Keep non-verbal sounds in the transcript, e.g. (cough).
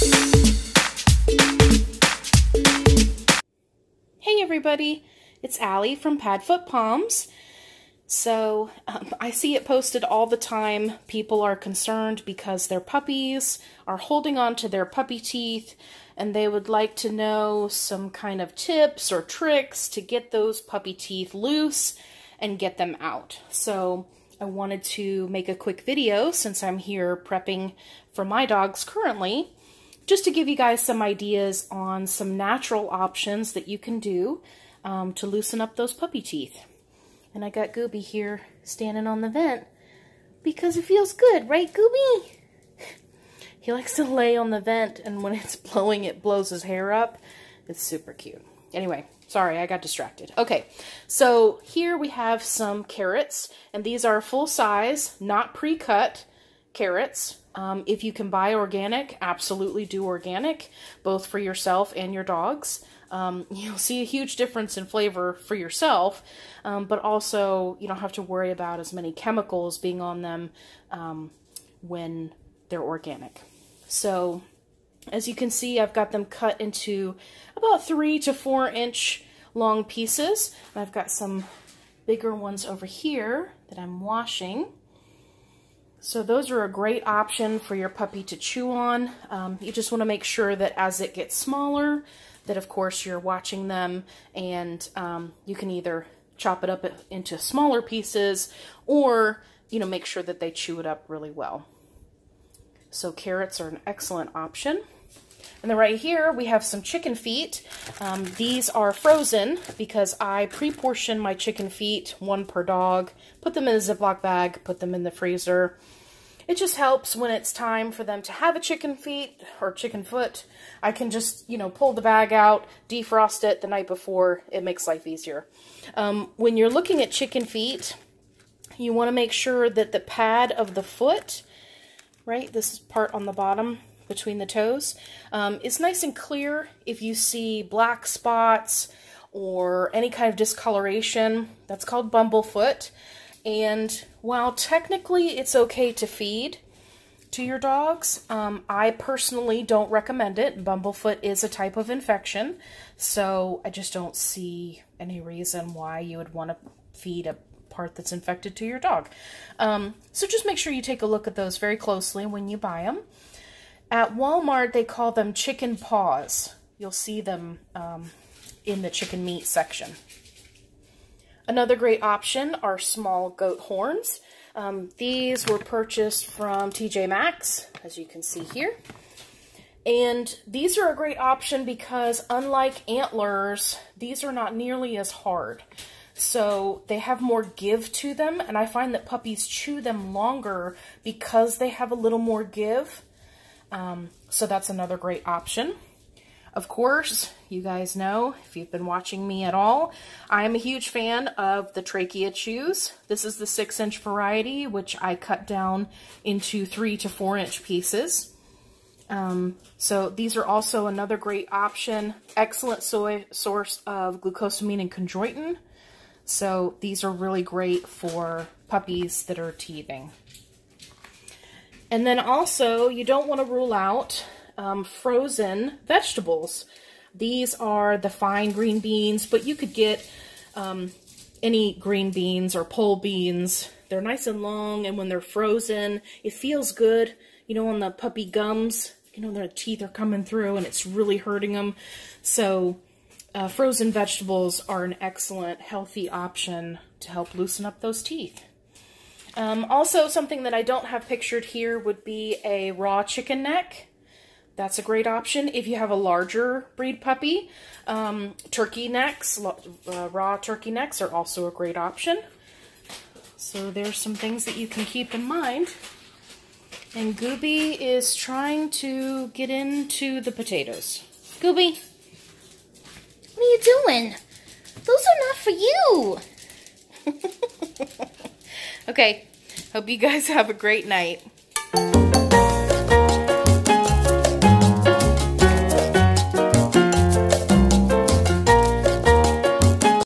Hey everybody, it's Allie from Padfoot Poms. So um, I see it posted all the time. People are concerned because their puppies are holding on to their puppy teeth and they would like to know some kind of tips or tricks to get those puppy teeth loose and get them out. So I wanted to make a quick video since I'm here prepping for my dogs currently just to give you guys some ideas on some natural options that you can do um, to loosen up those puppy teeth. And I got Gooby here standing on the vent because it feels good, right, Gooby? (laughs) He likes to lay on the vent, and when it's (laughs) blowing, it blows his hair up. It's super cute. Anyway, sorry, I got distracted. Okay, so here we have some carrots, and these are full size, not pre-cut carrots. Um, if you can buy organic, absolutely do organic, both for yourself and your dogs. Um, (laughs) you'll see a huge difference in flavor for yourself, um, but also you don't have to worry about as many chemicals being on them um, when they're organic. So as you can see, I've got them cut into about three to four inch long pieces. I've got some bigger ones over here that I'm washing. So those are a great option for your puppy to chew on. Um, you just want to make sure that as it gets smaller, that of course you're watching them and um, you can either chop it up into smaller pieces or, you know, make sure that they chew it up really well. So carrots are an excellent option. And then right here, we have some chicken feet. Um, these are frozen because I pre-portion my chicken feet, one per dog, put them in a Ziploc bag, put them in the freezer. It just helps when it's time for them to have a chicken feet or chicken foot. I can just, you know, pull the bag out, defrost it the night before. It makes life easier. Um, when you're looking at chicken feet, you want to make sure that the pad of the foot, right, this part on the bottom, between the toes. Um, it's nice and clear if you see black spots or any kind of discoloration. That's called bumblefoot. And while technically it's okay to feed to your dogs, um, I personally don't recommend it. Bumblefoot is a type of infection, so I just don't see any reason why you would want to feed a part that's infected to your dog. Um, so just make sure you take a look at those very closely when you buy them. At Walmart, they call them chicken paws. You'll see them um, in the chicken meat section. Another great option are small goat horns. Um, these were purchased from TJ Maxx, as you can see here. And these are a great option because unlike antlers, these are not nearly as hard. So they have more give to them, and I find that puppies chew them longer because they have a little more give. Um, so that's another great option. Of course, you guys know, if you've been watching me at all, I am a huge fan of the trachea chews. This is the six inch variety, which I cut down into three to four inch pieces. Um, so these are also another great option. Excellent soy source of glucosamine and chondroitin. So these are really great for puppies that are teething. And then also, you don't want to rule out um, frozen vegetables. These are the fine green beans, but you could get um, any green beans or pole beans. They're nice and long, and when they're frozen, it feels good. You know, on the puppy gums, you know, their teeth are coming through, and it's really hurting them. So, uh, frozen vegetables are an excellent, healthy option to help loosen up those teeth. Um, also, something that I don't have pictured here would be a raw chicken neck. That's a great option if you have a larger breed puppy. Um, turkey necks, uh, raw turkey necks are also a great option. So there's some things that you can keep in mind. And Gooby is trying to get into the potatoes. Gooby, what are you doing? Those are not for you. (laughs) Okay, hope you guys (laughs) have a great night.